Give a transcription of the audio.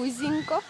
Huizinco.